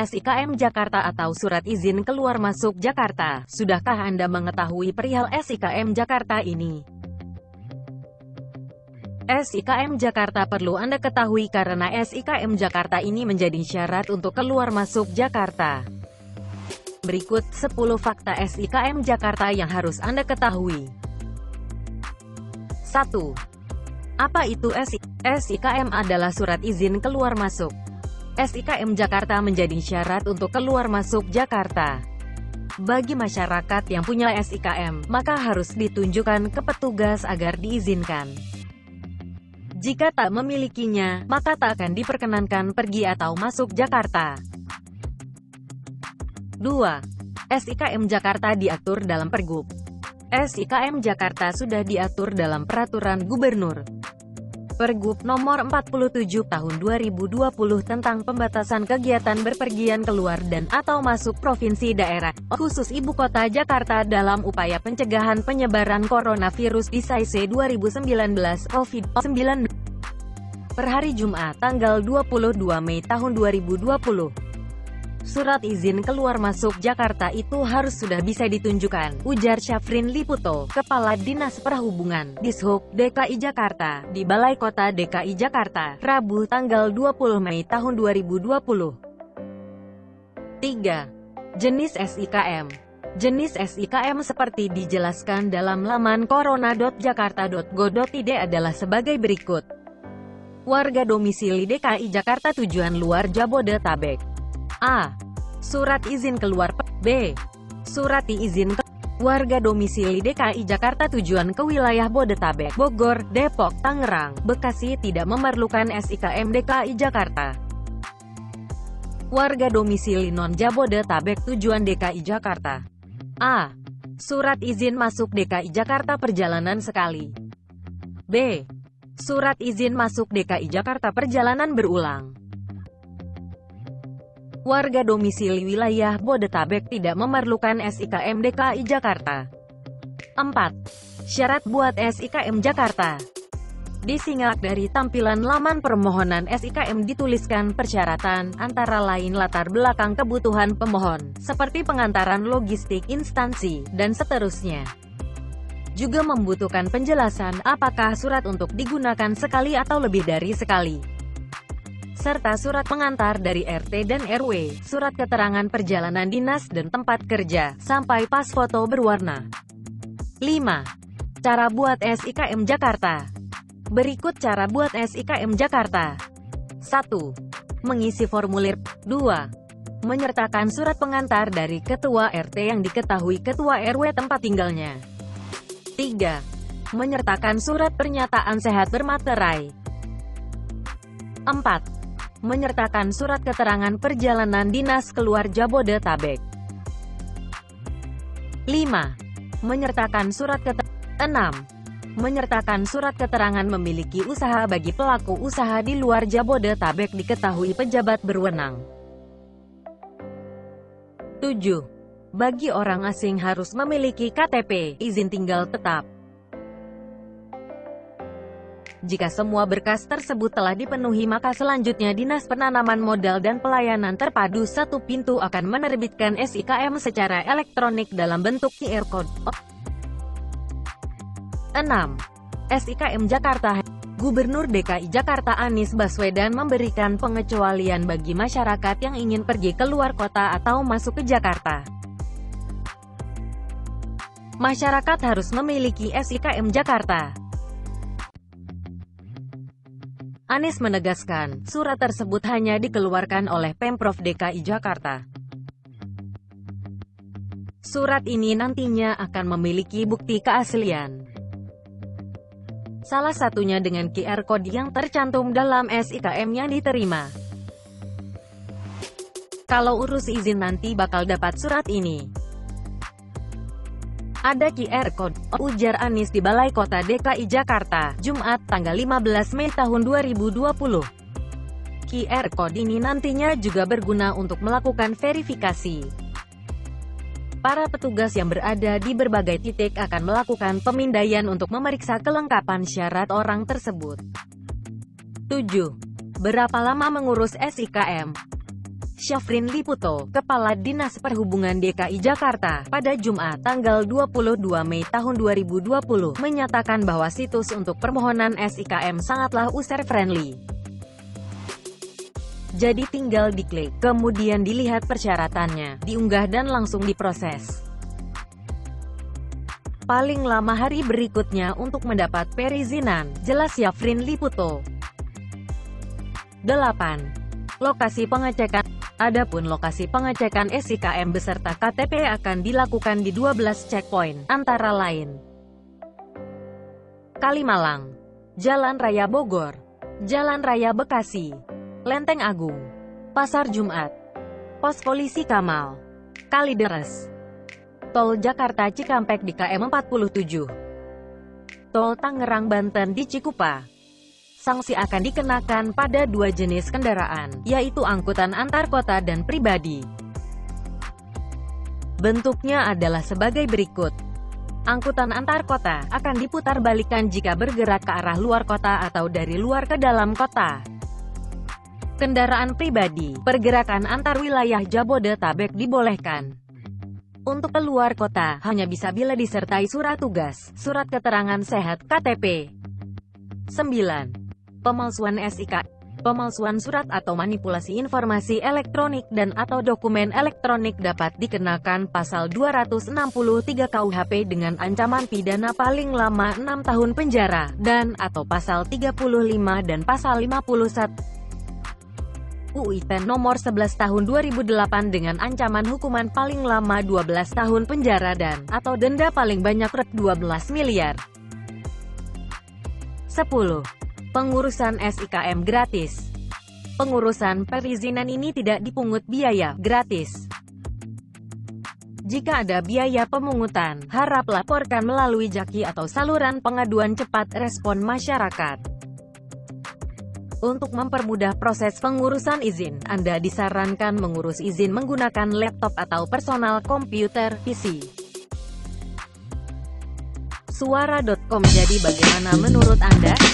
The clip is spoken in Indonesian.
SIKM Jakarta atau Surat Izin Keluar Masuk Jakarta. Sudahkah Anda mengetahui perihal SIKM Jakarta ini? SIKM Jakarta perlu Anda ketahui karena SIKM Jakarta ini menjadi syarat untuk keluar masuk Jakarta. Berikut 10 fakta SIKM Jakarta yang harus Anda ketahui. 1. Apa itu SIKM adalah surat izin keluar masuk. SIKM Jakarta menjadi syarat untuk keluar masuk Jakarta. Bagi masyarakat yang punya SIKM, maka harus ditunjukkan ke petugas agar diizinkan. Jika tak memilikinya, maka tak akan diperkenankan pergi atau masuk Jakarta. 2. SIKM Jakarta diatur dalam Pergub. SIKM Jakarta sudah diatur dalam Peraturan Gubernur Pergub Nomor 47 Tahun 2020 tentang pembatasan kegiatan berpergian keluar dan atau masuk provinsi daerah, khusus Ibu Kota Jakarta dalam upaya pencegahan penyebaran coronavirus di SAISE 2019 COVID-19. Per hari Jumat, tanggal 22 Mei tahun 2020. Surat izin keluar masuk Jakarta itu harus sudah bisa ditunjukkan, ujar Syafrin Liputo, Kepala Dinas Perhubungan, Dishub, DKI Jakarta, di Balai Kota DKI Jakarta, Rabu tanggal 20 Mei tahun 2020. 3. Jenis SIKM Jenis SIKM seperti dijelaskan dalam laman corona.jakarta.go.id adalah sebagai berikut. Warga domisili DKI Jakarta tujuan luar Jabodetabek A. Surat izin keluar B. Surat izin ke warga domisili DKI Jakarta tujuan ke wilayah Bodetabek, Bogor, Depok, Tangerang, Bekasi tidak memerlukan SIKM DKI Jakarta. Warga domisili non-Jabodetabek tujuan DKI Jakarta. A. Surat izin masuk DKI Jakarta perjalanan sekali. B. Surat izin masuk DKI Jakarta perjalanan berulang. Warga domisili wilayah Bodetabek tidak memerlukan SIKM DKI Jakarta. 4. Syarat buat SIKM Jakarta Disingkat dari tampilan laman permohonan SIKM dituliskan persyaratan, antara lain latar belakang kebutuhan pemohon, seperti pengantaran logistik instansi, dan seterusnya. Juga membutuhkan penjelasan apakah surat untuk digunakan sekali atau lebih dari sekali serta surat pengantar dari RT dan RW, surat keterangan perjalanan dinas dan tempat kerja, sampai pas foto berwarna. 5. Cara buat SIKM Jakarta Berikut cara buat SIKM Jakarta 1. Mengisi formulir 2. Menyertakan surat pengantar dari ketua RT yang diketahui ketua RW tempat tinggalnya 3. Menyertakan surat pernyataan sehat bermaterai 4 menyertakan surat keterangan perjalanan dinas keluar Jabodetabek. 5. Menyertakan surat keterangan 6. Menyertakan surat keterangan memiliki usaha bagi pelaku usaha di luar Jabodetabek diketahui pejabat berwenang. 7. Bagi orang asing harus memiliki KTP, izin tinggal tetap. Jika semua berkas tersebut telah dipenuhi maka selanjutnya Dinas Penanaman Modal dan Pelayanan Terpadu Satu Pintu akan menerbitkan SIKM secara elektronik dalam bentuk QR Code. 6. SIKM Jakarta Gubernur DKI Jakarta Anies Baswedan memberikan pengecualian bagi masyarakat yang ingin pergi keluar kota atau masuk ke Jakarta. Masyarakat harus memiliki SIKM Jakarta. Anies menegaskan, surat tersebut hanya dikeluarkan oleh Pemprov DKI Jakarta. Surat ini nantinya akan memiliki bukti keaslian. Salah satunya dengan QR Code yang tercantum dalam SIKM yang diterima. Kalau urus izin nanti bakal dapat surat ini. Ada QR Code, ujar Anies di Balai Kota DKI Jakarta, Jumat, tanggal 15 Mei tahun 2020. QR Code ini nantinya juga berguna untuk melakukan verifikasi. Para petugas yang berada di berbagai titik akan melakukan pemindaian untuk memeriksa kelengkapan syarat orang tersebut. 7. Berapa lama mengurus SIKM? Syafrin Liputo, Kepala Dinas Perhubungan DKI Jakarta, pada Jumat tanggal 22 Mei tahun 2020, menyatakan bahwa situs untuk permohonan SIKM sangatlah user-friendly. Jadi tinggal diklik, kemudian dilihat persyaratannya, diunggah dan langsung diproses. Paling lama hari berikutnya untuk mendapat perizinan, jelas Syafrin Liputo. 8. Lokasi pengecekan Adapun lokasi pengecekan SIKM beserta KTP akan dilakukan di 12 checkpoint, antara lain. Kalimalang, Jalan Raya Bogor, Jalan Raya Bekasi, Lenteng Agung, Pasar Jumat, Pos Polisi Kamal, Kalideres, Tol Jakarta Cikampek di KM 47, Tol Tangerang Banten di Cikupa, sanksi akan dikenakan pada dua jenis kendaraan, yaitu angkutan antar kota dan pribadi. Bentuknya adalah sebagai berikut. Angkutan antar kota akan diputar balikan jika bergerak ke arah luar kota atau dari luar ke dalam kota. Kendaraan pribadi, pergerakan antar wilayah Jabodetabek dibolehkan. Untuk keluar kota, hanya bisa bila disertai surat tugas, surat keterangan sehat, KTP. 9 pemalsuan SIK, pemalsuan surat atau manipulasi informasi elektronik dan atau dokumen elektronik dapat dikenakan pasal 263 KUHP dengan ancaman pidana paling lama 6 tahun penjara, dan atau pasal 35 dan pasal 51 UIT nomor 11 tahun 2008 dengan ancaman hukuman paling lama 12 tahun penjara dan atau denda paling banyak 12 miliar. 10. Pengurusan SIKM gratis. Pengurusan perizinan ini tidak dipungut biaya, gratis. Jika ada biaya pemungutan, harap laporkan melalui Jaki atau saluran pengaduan cepat respon masyarakat. Untuk mempermudah proses pengurusan izin, Anda disarankan mengurus izin menggunakan laptop atau personal komputer PC. Suara.com Jadi bagaimana menurut Anda?